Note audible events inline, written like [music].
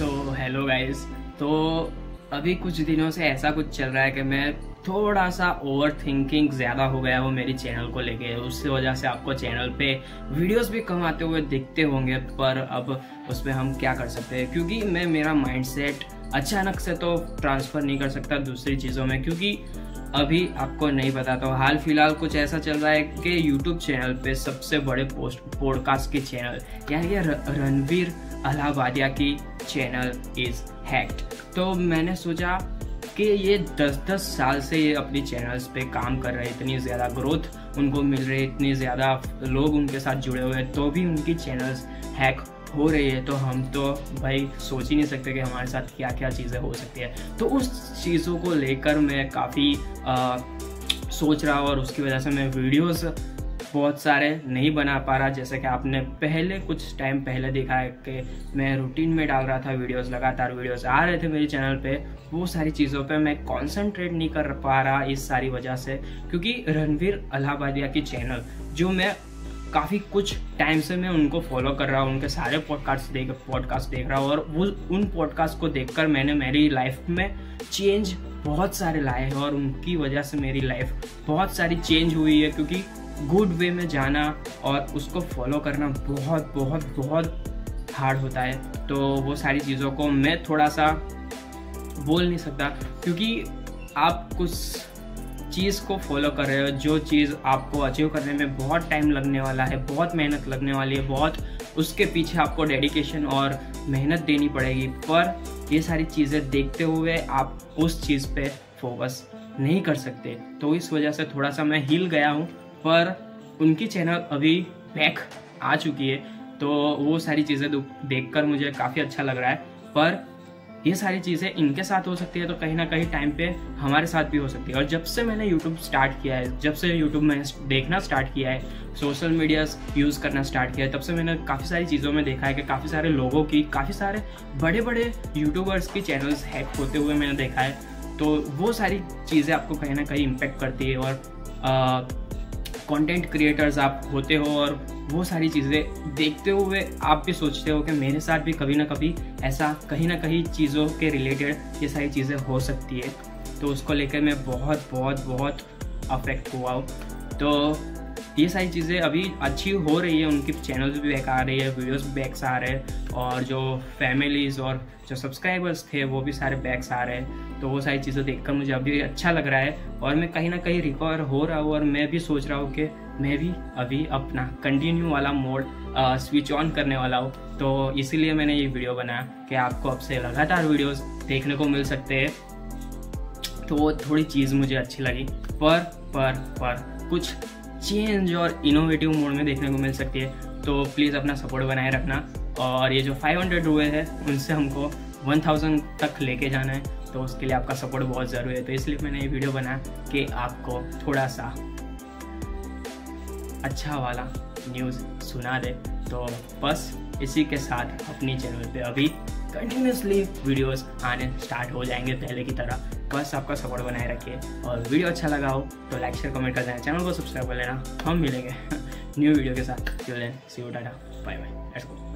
So hello guys तो अभी कुछ दिनों से ऐसा कुछ चल रहा है कि मैं थोड़ा सा ओवर थिंकिंग ज़्यादा हो गया वो मेरी चैनल को लेके। उससे वजह से आपको चैनल पे वीडियोस भी कम आते हुए दिखते होंगे, पर अब उस पर हम क्या कर सकते हैं? क्योंकि मैं, मेरा माइंडसेट अचानक से तो ट्रांसफ़र नहीं कर सकता दूसरी चीज़ों में, क्योंकि अभी आपको नहीं पता तो हाल फ़िलहाल कुछ ऐसा चल रहा है कि यूट्यूब चैनल पे सबसे बड़े पोस्ट पॉडकास्ट के चैनल यानी रणवीर अलाहाबादिया की चैनल इज़ हैक्ड तो मैंने सोचा कि ये 10-10 साल से ये अपनी चैनल्स पे काम कर रहे हैं, इतनी ज़्यादा ग्रोथ उनको मिल रही है, इतनी ज़्यादा लोग उनके साथ जुड़े हुए हैं तो भी उनकी चैनल्स हैक हो रही है। तो हम तो भाई सोच ही नहीं सकते कि हमारे साथ क्या क्या चीज़ें हो सकती है। तो उस चीज़ों को लेकर मैं काफ़ी सोच रहा और उसकी वजह से मैं वीडियोस बहुत सारे नहीं बना पा रहा, जैसे कि आपने पहले कुछ टाइम पहले देखा है कि मैं रूटीन में डाल रहा था वीडियोस लगातार वीडियोस आ रहे थे मेरे चैनल पे, वो सारी चीज़ों पे मैं कंसंट्रेट नहीं कर पा रहा इस सारी वजह से, क्योंकि रणवीर अलाहाबादिया की चैनल जो मैं काफ़ी कुछ टाइम से मैं उनको फॉलो कर रहा हूँ, उनके सारे पॉडकास्ट देख पॉडकास्ट देख रहा हूँ, और वो, उन पॉडकास्ट को देखकर मैंने मेरी लाइफ में चेंज बहुत सारे लाए हैं, और उनकी वजह से मेरी लाइफ बहुत सारी चेंज हुई है, क्योंकि गुड वे में जाना और उसको फॉलो करना बहुत बहुत बहुत हार्ड होता है। तो वो सारी चीज़ों को मैं थोड़ा सा बोल नहीं सकता क्योंकि आप कुछ चीज़ को फॉलो कर रहे हो, जो चीज़ आपको अचीव करने में बहुत टाइम लगने वाला है, बहुत मेहनत लगने वाली है, बहुत उसके पीछे आपको डेडिकेशन और मेहनत देनी पड़ेगी। पर ये सारी चीज़ें देखते हुए आप उस चीज़ पे फोकस नहीं कर सकते। तो इस वजह से थोड़ा सा मैं हिल गया हूँ। पर उनकी चैनल अभी बैक आ चुकी है। तो वो सारी चीज़ें देखकर मुझे काफ़ी अच्छा लग रहा है। पर ये सारी चीज़ें इनके साथ हो सकती है तो कहीं ना कहीं टाइम पे हमारे साथ भी हो सकती है। और जब से मैंने यूट्यूब स्टार्ट किया है जब से यूट्यूब में देखना स्टार्ट किया है सोशल मीडिया यूज़ करना स्टार्ट किया है तब से मैंने काफ़ी सारी चीज़ों में देखा है कि काफ़ी सारे लोगों की काफ़ी सारे बड़े बड़े यूट्यूबर्स की चैनल्स हैक होते हुए मैंने देखा है। तो वो सारी चीज़ें आपको कहीं ना कहीं इम्पेक्ट करती है और आ, कंटेंट क्रिएटर्स आप होते हो और वो सारी चीज़ें देखते हुए आप भी सोचते हो कि मेरे साथ भी कभी ना कभी ऐसा कहीं ना कहीं चीज़ों के रिलेटेड ये सारी चीज़ें हो सकती है। तो उसको लेकर मैं बहुत बहुत बहुत अफेक्ट हुआ हूँ। तो ये सारी चीज़ें अभी अच्छी हो रही है, उनकी चैनल्स भी बैक आ रही है वीडियोस भी बैक्स आ रहे हैं, और जो फैमिलीज़ और जो सब्सक्राइबर्स थे, वो भी सारे बैक्स आ रहे हैं। तो वो सारी चीज़ें देखकर मुझे अभी अच्छा लग रहा है, और मैं कहीं ना कहीं रिकवर हो रहा हूँ, और मैं भी सोच रहा हूँ कि मैं भी अभी अपना कंटिन्यू वाला मोड स्विच ऑन करने वाला हूँ। तो इसीलिए मैंने ये वीडियो बनाया कि आपको अब से लगातार वीडियोस देखने को मिल सकते हैं। तो वो थोड़ी चीज़ मुझे अच्छी लगी। पर पर पर कुछ चेंज और इनोवेटिव मोड में देखने को मिल सकती है। तो प्लीज़ अपना सपोर्ट बनाए रखना। और ये जो 500 हुए हैं, उनसे हमको 1000 तक लेके जाना है। तो उसके लिए आपका सपोर्ट बहुत ज़रूरी है। तो इसलिए मैंने ये वीडियो बनाया कि आपको थोड़ा सा अच्छा वाला न्यूज़ सुना दे। तो बस इसी के साथ अपनी चैनल पे अभी कंटिन्यूसली वीडियोस आने स्टार्ट हो जाएँगे पहले की तरह। बस आपका सपोर्ट बनाए रखिए। और वीडियो अच्छा लगा हो तो लाइक शेयर कमेंट कर देना। चैनल को सब्सक्राइब कर लेना। हम मिलेंगे [laughs] न्यू वीडियो के साथ। See you tata. Bye bye let's go